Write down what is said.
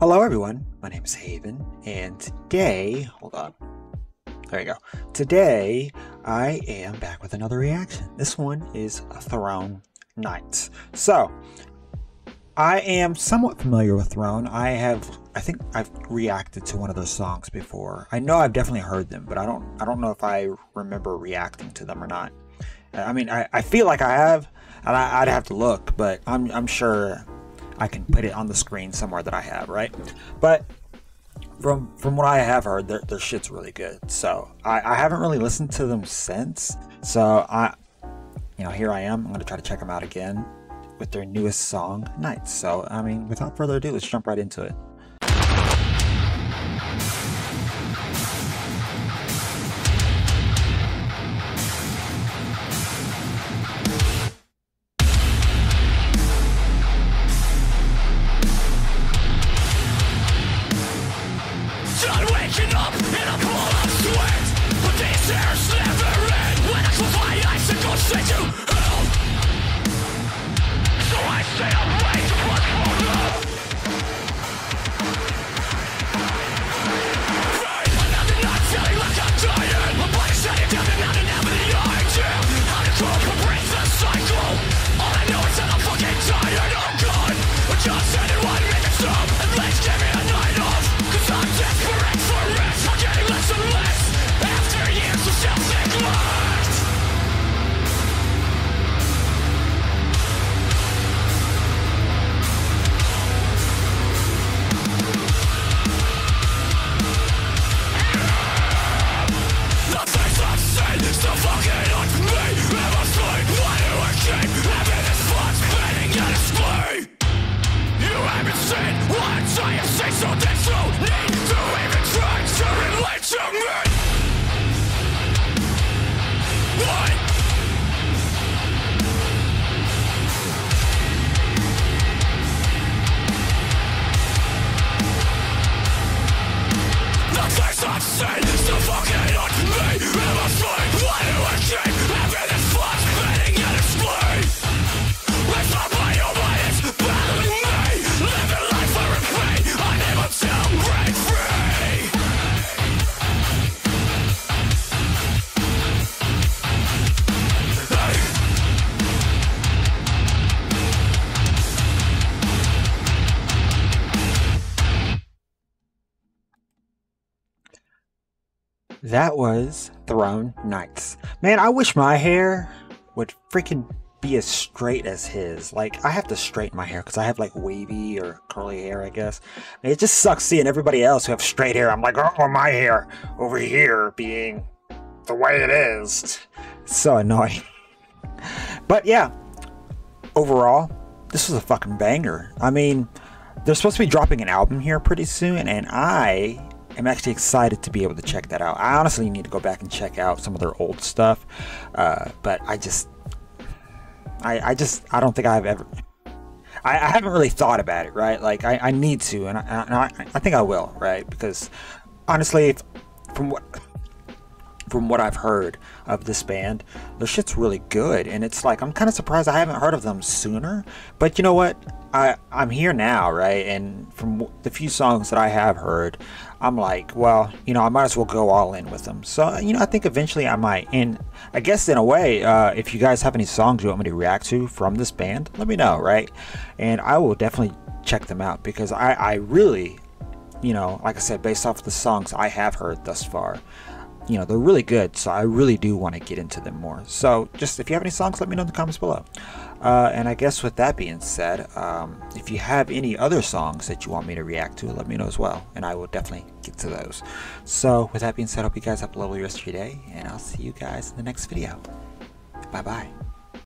Hello, everyone. My name is Haevn, and today, hold on. There you go. Today, I am back with another reaction. This one is Thrown Nights. So, I am somewhat familiar with Thrown. I have, I think, I've reacted to one of those songs before. I know I've definitely heard them, but I don't, I don't know if I remember reacting to them or not. I mean, I, I feel like I have, and I, would have to look, but I'm, I'm sure I can put it on the screen somewhere that I have, right? But from from what I have heard, their, their shit's really good. So I, I haven't really listened to them since. So I, you know, here I am. I'm gonna try to check them out again with their newest song, Nights. So I mean, without further ado, let's jump right into it. Switch you! What? That was Thrown Nights. Man, I wish my hair would freaking be as straight as his. Like, I have to straighten my hair because I have like wavy or curly hair, I guess. it just sucks seeing everybody else who have straight hair. I'm like, oh, my hair over here being the way it is. so annoying. But yeah, overall, this was a fucking banger. I mean, they're supposed to be dropping an album here pretty soon, and I am actually excited to be able to check that out. I honestly need to go back and check out some of their old stuff, uh, but I just, I, I just, I don't think I've ever. I, I haven't really thought about it, right? Like I, I need to, and I, and I, I think I will, right? Because honestly, from what from what I've heard of this band, their shit's really good, and it's like I'm kind of surprised I haven't heard of them sooner. But you know what? I I'm here now, right? And from the few songs that I have heard, I'm like, well, you know, I might as well go all in with them. So you know, I think eventually I might. And I guess in a way, uh, if you guys have any songs you want me to react to from this band, let me know, right? And I will definitely check them out because I I really, you know, like I said, based off the songs I have heard thus far you know, they're really good, so I really do want to get into them more. So just if you have any songs, let me know in the comments below. Uh, and I guess with that being said, um, if you have any other songs that you want me to react to, let me know as well, and I will definitely get to those. So with that being said, I hope you guys have a lovely rest of your day, and I'll see you guys in the next video. Bye-bye.